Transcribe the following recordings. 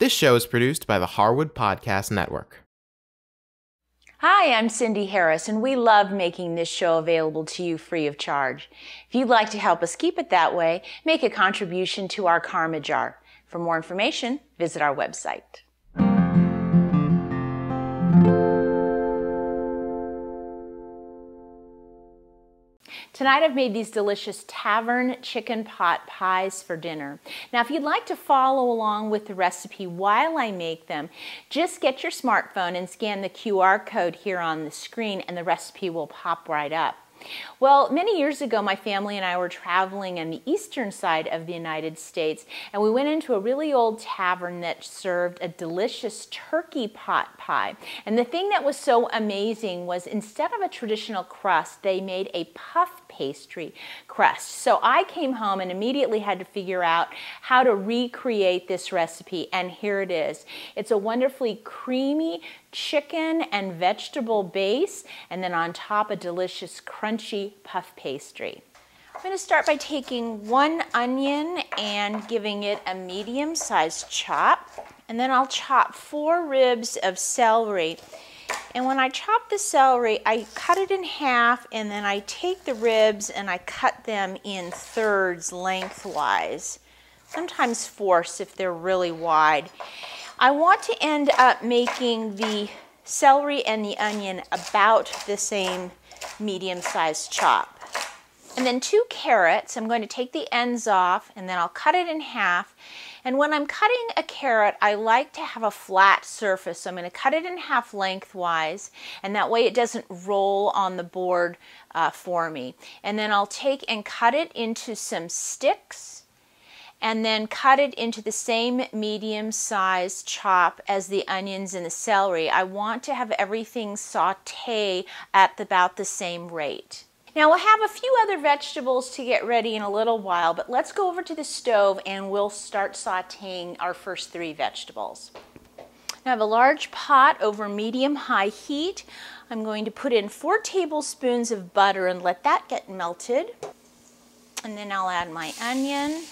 This show is produced by the Harwood Podcast Network. Hi, I'm Cindy Harris, and we love making this show available to you free of charge. If you'd like to help us keep it that way, make a contribution to our Karma Jar. For more information, visit our website. Tonight I've made these delicious tavern chicken pot pies for dinner. Now if you'd like to follow along with the recipe while I make them, just get your smartphone and scan the QR code here on the screen and the recipe will pop right up. Well, many years ago, my family and I were traveling on the eastern side of the United States, and we went into a really old tavern that served a delicious turkey pot pie. And the thing that was so amazing was instead of a traditional crust, they made a puff pastry crust. So I came home and immediately had to figure out how to recreate this recipe, and here it is. It's a wonderfully creamy chicken and vegetable base, and then on top a delicious crunchy puff pastry. I'm going to start by taking one onion and giving it a medium-sized chop, and then I'll chop four ribs of celery. And when I chop the celery, I cut it in half and then I take the ribs and I cut them in thirds lengthwise, sometimes fourths if they're really wide. I want to end up making the celery and the onion about the same medium-sized chop. And then two carrots, I'm going to take the ends off and then I'll cut it in half. And when I'm cutting a carrot, I like to have a flat surface. So I'm going to cut it in half lengthwise and that way it doesn't roll on the board uh, for me. And then I'll take and cut it into some sticks and then cut it into the same medium sized chop as the onions and the celery. I want to have everything saute at about the same rate. Now we'll have a few other vegetables to get ready in a little while, but let's go over to the stove and we'll start sauteing our first three vegetables. Now I have a large pot over medium-high heat. I'm going to put in four tablespoons of butter and let that get melted. And then I'll add my onion,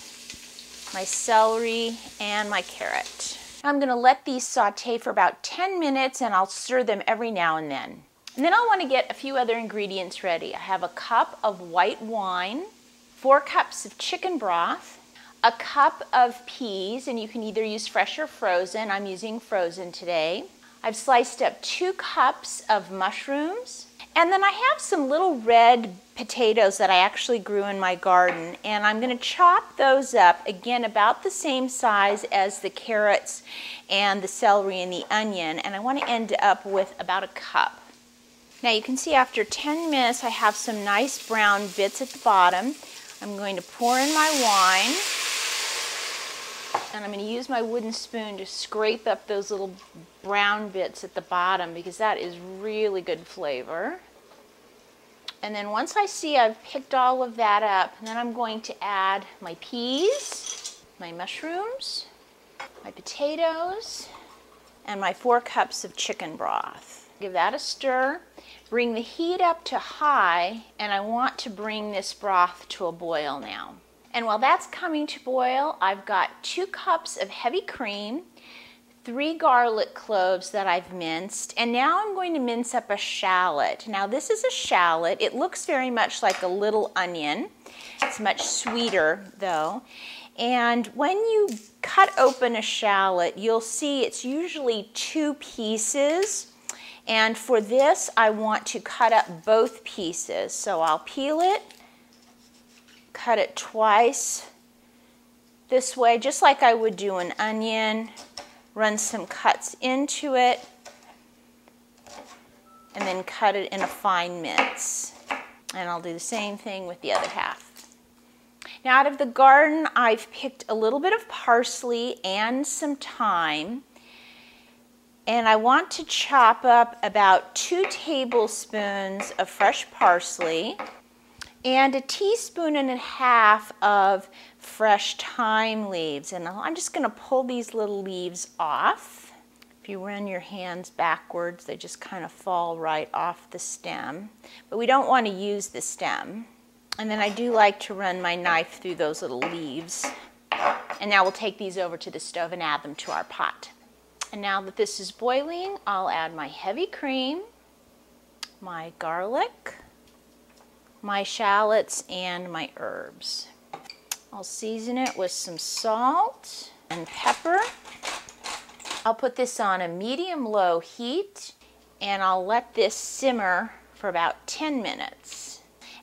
my celery, and my carrot. I'm gonna let these saute for about 10 minutes and I'll stir them every now and then. And then I'll wanna get a few other ingredients ready. I have a cup of white wine, four cups of chicken broth, a cup of peas, and you can either use fresh or frozen. I'm using frozen today. I've sliced up two cups of mushrooms, and then I have some little red potatoes that I actually grew in my garden and I'm going to chop those up again about the same size as the carrots and the celery and the onion and I want to end up with about a cup. Now you can see after 10 minutes I have some nice brown bits at the bottom. I'm going to pour in my wine and I'm going to use my wooden spoon to scrape up those little brown bits at the bottom because that is really good flavor. And then once I see I've picked all of that up, then I'm going to add my peas, my mushrooms, my potatoes, and my four cups of chicken broth. Give that a stir. Bring the heat up to high, and I want to bring this broth to a boil now. And while that's coming to boil, I've got two cups of heavy cream, three garlic cloves that I've minced, and now I'm going to mince up a shallot. Now this is a shallot. It looks very much like a little onion. It's much sweeter though. And when you cut open a shallot, you'll see it's usually two pieces. And for this, I want to cut up both pieces. So I'll peel it, cut it twice this way, just like I would do an onion run some cuts into it, and then cut it in a fine mince. And I'll do the same thing with the other half. Now out of the garden, I've picked a little bit of parsley and some thyme. And I want to chop up about two tablespoons of fresh parsley and a teaspoon and a half of fresh thyme leaves. And I'm just going to pull these little leaves off. If you run your hands backwards, they just kind of fall right off the stem. But we don't want to use the stem. And then I do like to run my knife through those little leaves. And now we'll take these over to the stove and add them to our pot. And now that this is boiling, I'll add my heavy cream, my garlic, my shallots, and my herbs. I'll season it with some salt and pepper. I'll put this on a medium-low heat and I'll let this simmer for about 10 minutes.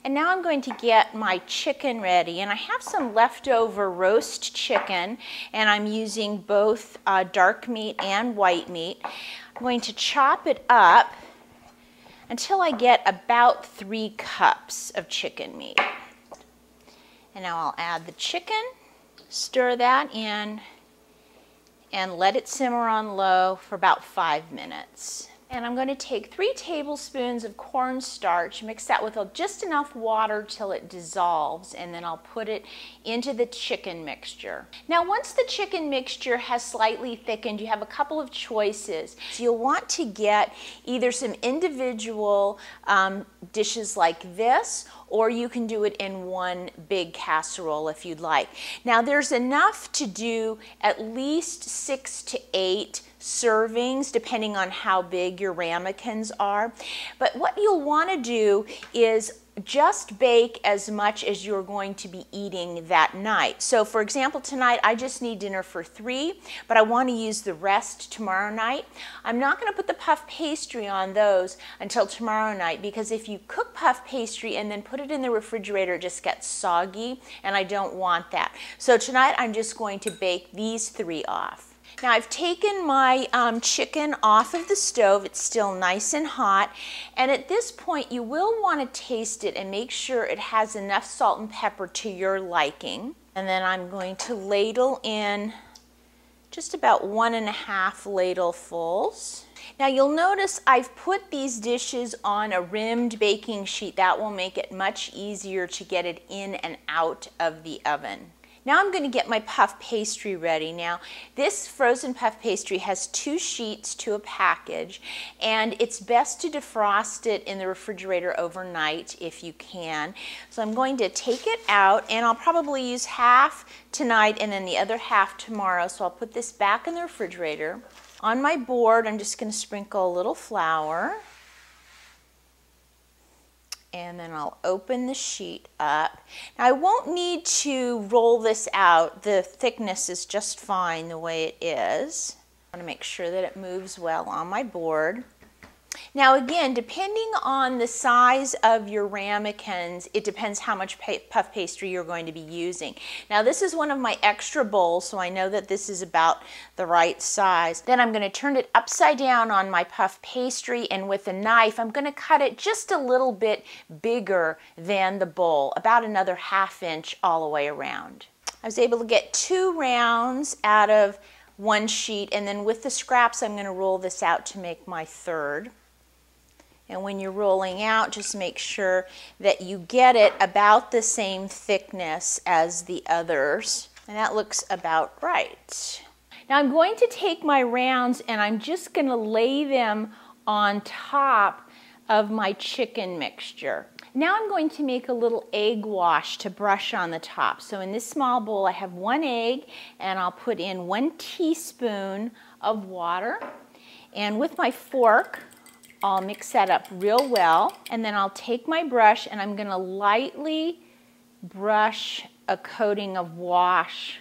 And now I'm going to get my chicken ready. And I have some leftover roast chicken, and I'm using both uh, dark meat and white meat. I'm going to chop it up until I get about three cups of chicken meat. And now I'll add the chicken, stir that in, and let it simmer on low for about five minutes. And I'm going to take three tablespoons of cornstarch, mix that with just enough water till it dissolves, and then I'll put it into the chicken mixture. Now, once the chicken mixture has slightly thickened, you have a couple of choices. So you'll want to get either some individual um, dishes like this, or you can do it in one big casserole if you'd like. Now, there's enough to do at least six to eight servings, depending on how big your ramekins are. But what you'll want to do is just bake as much as you're going to be eating that night. So for example, tonight I just need dinner for three, but I want to use the rest tomorrow night. I'm not going to put the puff pastry on those until tomorrow night because if you cook puff pastry and then put it in the refrigerator, it just gets soggy and I don't want that. So tonight I'm just going to bake these three off. Now I've taken my um, chicken off of the stove. It's still nice and hot. And at this point, you will want to taste it and make sure it has enough salt and pepper to your liking. And then I'm going to ladle in just about one and a half ladlefuls. Now you'll notice I've put these dishes on a rimmed baking sheet. That will make it much easier to get it in and out of the oven. Now I'm going to get my puff pastry ready. Now this frozen puff pastry has two sheets to a package and it's best to defrost it in the refrigerator overnight if you can. So I'm going to take it out and I'll probably use half tonight and then the other half tomorrow. So I'll put this back in the refrigerator. On my board I'm just going to sprinkle a little flour and then I'll open the sheet up. Now I won't need to roll this out. The thickness is just fine the way it is. I want to make sure that it moves well on my board. Now again, depending on the size of your ramekins, it depends how much puff pastry you're going to be using. Now this is one of my extra bowls, so I know that this is about the right size. Then I'm going to turn it upside down on my puff pastry and with a knife, I'm going to cut it just a little bit bigger than the bowl, about another half inch all the way around. I was able to get two rounds out of one sheet and then with the scraps I'm going to roll this out to make my third. And when you're rolling out, just make sure that you get it about the same thickness as the others. And that looks about right. Now I'm going to take my rounds and I'm just to lay them on top of my chicken mixture. Now I'm going to make a little egg wash to brush on the top. So in this small bowl I have one egg and I'll put in one teaspoon of water. And with my fork, I'll mix that up real well and then I'll take my brush and I'm going to lightly brush a coating of wash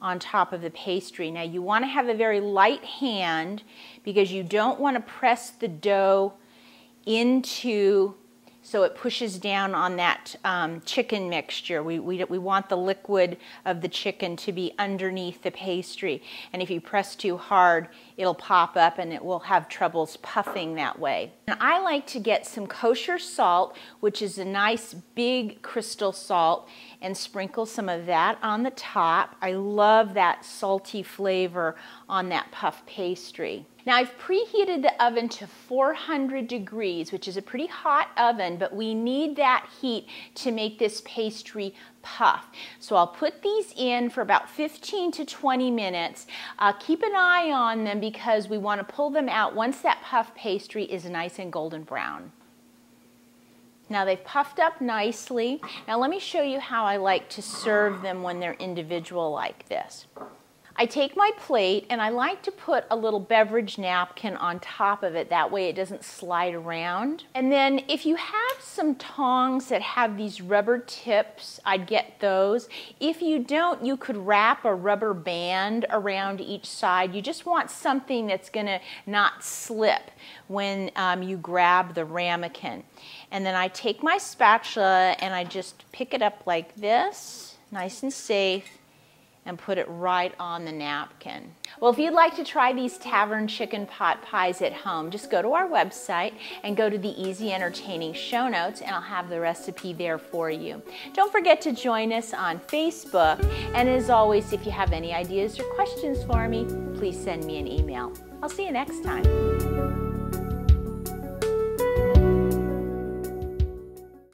on top of the pastry. Now you want to have a very light hand because you don't want to press the dough into so it pushes down on that um, chicken mixture. We, we, we want the liquid of the chicken to be underneath the pastry. And if you press too hard, it'll pop up and it will have troubles puffing that way. And I like to get some kosher salt, which is a nice big crystal salt, and sprinkle some of that on the top. I love that salty flavor on that puff pastry. Now I've preheated the oven to 400 degrees, which is a pretty hot oven, but we need that heat to make this pastry puff. So I'll put these in for about 15 to 20 minutes. Uh, keep an eye on them because we want to pull them out once that puff pastry is nice and golden brown. Now they've puffed up nicely. Now let me show you how I like to serve them when they're individual like this. I take my plate and I like to put a little beverage napkin on top of it. That way it doesn't slide around. And then if you have some tongs that have these rubber tips, I'd get those. If you don't, you could wrap a rubber band around each side. You just want something that's gonna not slip when um, you grab the ramekin. And then I take my spatula and I just pick it up like this, nice and safe and put it right on the napkin. Well, if you'd like to try these tavern chicken pot pies at home, just go to our website and go to the Easy Entertaining show notes and I'll have the recipe there for you. Don't forget to join us on Facebook. And as always, if you have any ideas or questions for me, please send me an email. I'll see you next time.